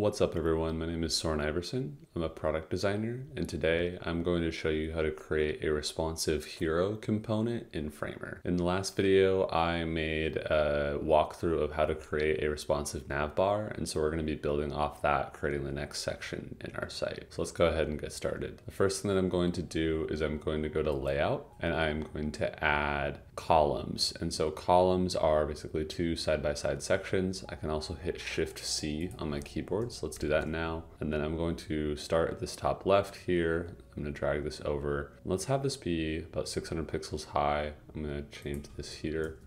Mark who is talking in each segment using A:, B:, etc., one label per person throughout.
A: What's up everyone, my name is Soren Iverson. I'm a product designer and today I'm going to show you how to create a responsive hero component in Framer. In the last video I made a walkthrough of how to create a responsive nav bar and so we're going to be building off that creating the next section in our site. So let's go ahead and get started. The first thing that I'm going to do is I'm going to go to layout and I'm going to add columns and so columns are basically two side-by-side -side sections. I can also hit shift C on my keyboard so let's do that now. And then I'm going to start at this top left here. I'm gonna drag this over. Let's have this be about 600 pixels high. I'm gonna change this here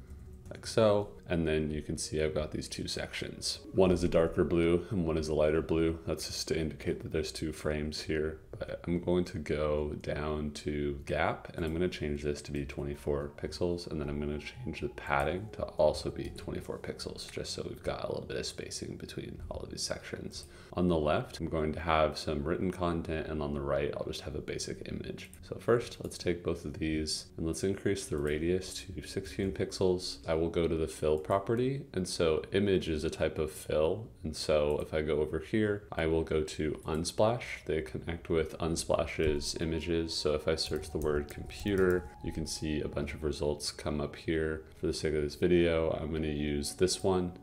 A: like so. And then you can see I've got these two sections. One is a darker blue and one is a lighter blue. That's just to indicate that there's two frames here. I'm going to go down to gap and I'm going to change this to be 24 pixels. And then I'm going to change the padding to also be 24 pixels, just so we've got a little bit of spacing between all of these sections. On the left, I'm going to have some written content and on the right, I'll just have a basic image. So first, let's take both of these and let's increase the radius to 16 pixels. I will go to the fill property. And so image is a type of fill. And so if I go over here, I will go to Unsplash. They connect with Unsplash's images. So if I search the word computer, you can see a bunch of results come up here. For the sake of this video, I'm going to use this one.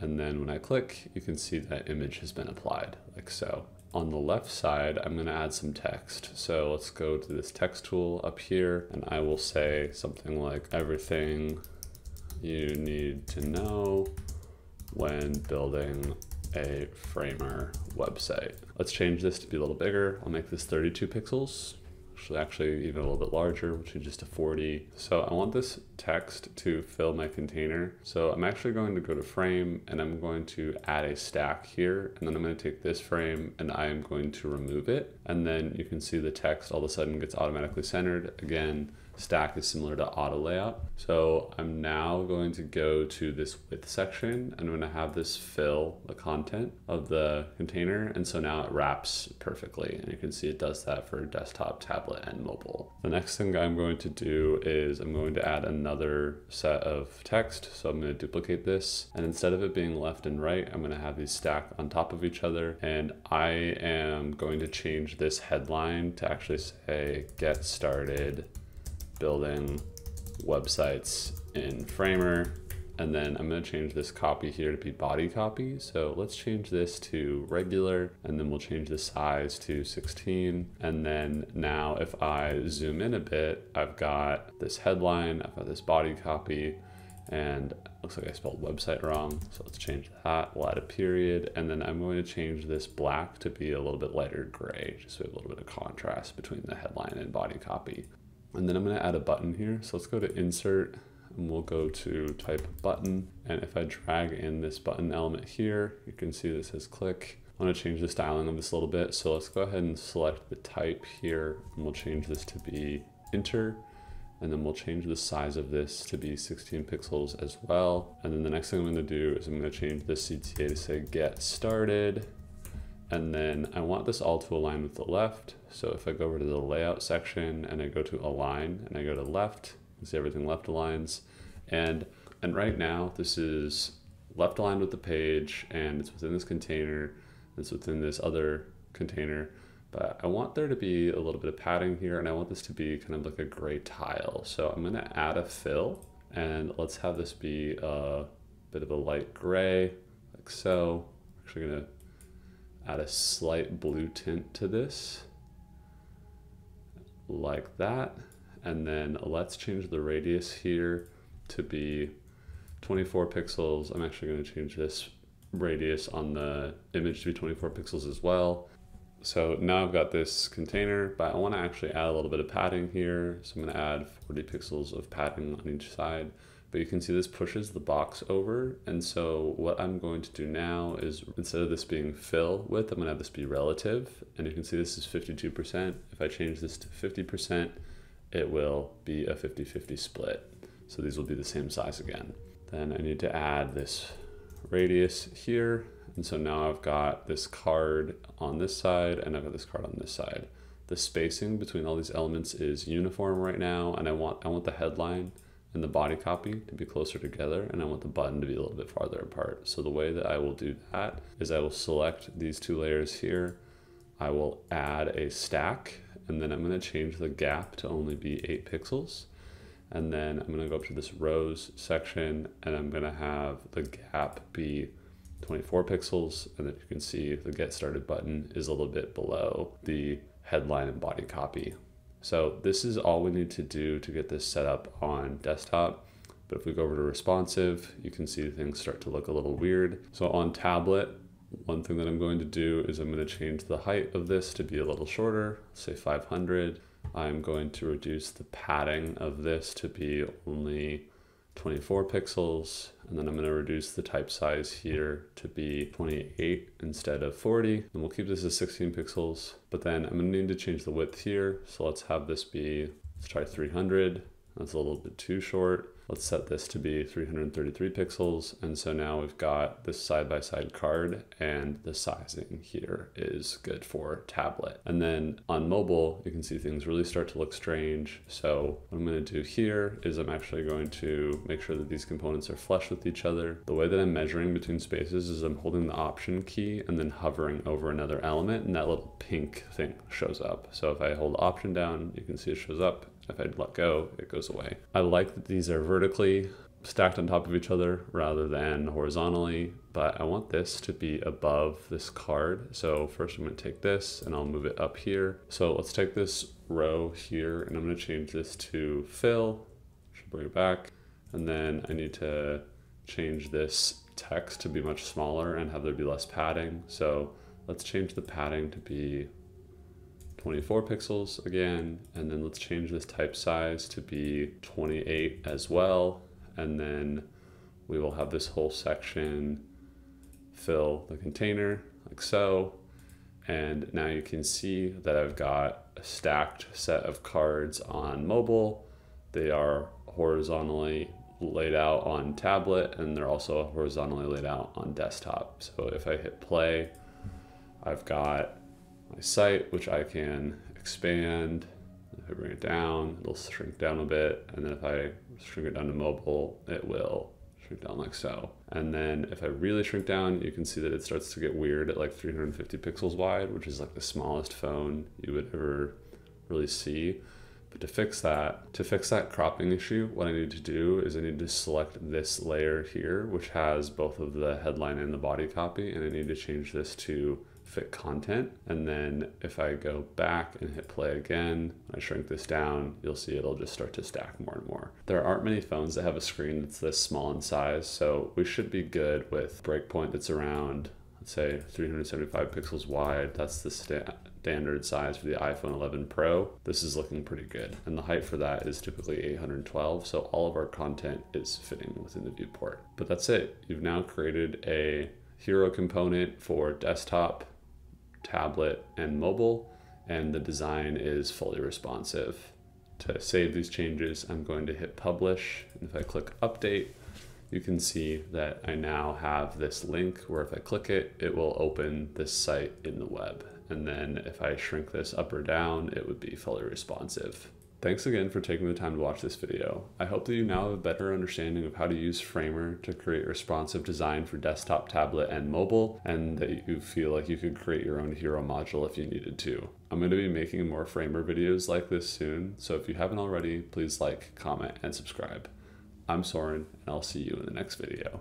A: And then when I click, you can see that image has been applied like so. On the left side, I'm going to add some text. So let's go to this text tool up here and I will say something like everything you need to know when building a Framer website. Let's change this to be a little bigger. I'll make this 32 pixels actually, actually even a little bit larger, which is just a 40. So I want this text to fill my container. So I'm actually going to go to frame and I'm going to add a stack here. And then I'm going to take this frame and I am going to remove it. And then you can see the text all of a sudden gets automatically centered. Again, stack is similar to auto layout. So I'm now going to go to this width section. And I'm going to have this fill the content of the container. And so now it wraps perfectly. And you can see it does that for desktop, tablet, and mobile. The next thing I'm going to do is I'm going to add another set of text. So I'm going to duplicate this. And instead of it being left and right, I'm going to have these stack on top of each other. And I am going to change this headline to actually say get started building websites in Framer. And then I'm going to change this copy here to be body copy. So let's change this to regular and then we'll change the size to 16. And then now if I zoom in a bit, I've got this headline, I've got this body copy and looks like I spelled website wrong. So let's change that. We'll add a period. And then I'm going to change this black to be a little bit lighter gray, just so we have a little bit of contrast between the headline and body copy. And then I'm going to add a button here. So let's go to insert and we'll go to type button. And if I drag in this button element here, you can see this says click. I want to change the styling of this a little bit. So let's go ahead and select the type here and we'll change this to be Inter. And then we'll change the size of this to be 16 pixels as well. And then the next thing I'm to do is I'm to change this CTA to say get started. And then I want this all to align with the left. So if I go over to the layout section and I go to align and I go to left, you see everything left aligns. And, and right now this is left aligned with the page and it's within this container. It's within this other container. But I want there to be a little bit of padding here and I want this to be kind of like a gray tile. So I'm gonna add a fill and let's have this be a bit of a light gray, like so. I'm actually gonna add a slight blue tint to this like that. And then let's change the radius here to be 24 pixels. I'm actually going to change this radius on the image to be 24 pixels as well. So now I've got this container but I want to actually add a little bit of padding here. So I'm going to add 40 pixels of padding on each side but you can see this pushes the box over. And so what I'm going to do now is instead of this being fill width, I'm gonna have this be relative. And you can see this is 52%. If I change this to 50%, it will be a 50-50 split. So these will be the same size again. Then I need to add this radius here. And so now I've got this card on this side and I've got this card on this side. The spacing between all these elements is uniform right now. And I want, I want the headline and the body copy to be closer together and I want the button to be a little bit farther apart. So the way that I will do that is I will select these two layers here. I will add a stack and then I'm gonna change the gap to only be eight pixels. And then I'm gonna go up to this rows section and I'm gonna have the gap be 24 pixels. And then you can see the get started button is a little bit below the headline and body copy. So this is all we need to do to get this set up on desktop. But if we go over to responsive, you can see things start to look a little weird. So on tablet, one thing that I'm going to do is I'm going to change the height of this to be a little shorter, say 500. I'm going to reduce the padding of this to be only 24 pixels and then I'm going to reduce the type size here to be 28 instead of 40 and we'll keep this as 16 pixels but then I'm going to need to change the width here. So let's have this be let's try 300 that's a little bit too short Let's set this to be 333 pixels. And so now we've got this side-by-side -side card and the sizing here is good for tablet. And then on mobile, you can see things really start to look strange. So what I'm gonna do here is I'm actually going to make sure that these components are flush with each other. The way that I'm measuring between spaces is I'm holding the option key and then hovering over another element and that little pink thing shows up. So if I hold option down, you can see it shows up if I let go, it goes away. I like that these are vertically stacked on top of each other rather than horizontally, but I want this to be above this card. So first I'm gonna take this and I'll move it up here. So let's take this row here and I'm gonna change this to fill, should bring it back. And then I need to change this text to be much smaller and have there be less padding. So let's change the padding to be 24 pixels again, and then let's change this type size to be 28 as well. And then we will have this whole section fill the container like so. And now you can see that I've got a stacked set of cards on mobile. They are horizontally laid out on tablet and they're also horizontally laid out on desktop. So if I hit play, I've got my site, which I can expand. If I bring it down, it'll shrink down a bit. And then if I shrink it down to mobile, it will shrink down like so. And then if I really shrink down, you can see that it starts to get weird at like 350 pixels wide, which is like the smallest phone you would ever really see. But to fix that, to fix that cropping issue, what I need to do is I need to select this layer here, which has both of the headline and the body copy, and I need to change this to fit content. And then if I go back and hit play again, I shrink this down, you'll see it'll just start to stack more and more. There aren't many phones that have a screen that's this small in size, so we should be good with breakpoint that's around, let's say 375 pixels wide. That's the standard size for the iPhone 11 Pro. This is looking pretty good. And the height for that is typically 812, so all of our content is fitting within the viewport. But that's it. You've now created a hero component for desktop tablet, and mobile, and the design is fully responsive. To save these changes, I'm going to hit publish. And if I click update, you can see that I now have this link where if I click it, it will open this site in the web. And then if I shrink this up or down, it would be fully responsive. Thanks again for taking the time to watch this video. I hope that you now have a better understanding of how to use Framer to create responsive design for desktop, tablet, and mobile, and that you feel like you could create your own hero module if you needed to. I'm going to be making more Framer videos like this soon, so if you haven't already, please like, comment, and subscribe. I'm Soren, and I'll see you in the next video.